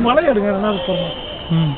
மலை எடுங்க ரெண்டாவது போகிறோம் ம்.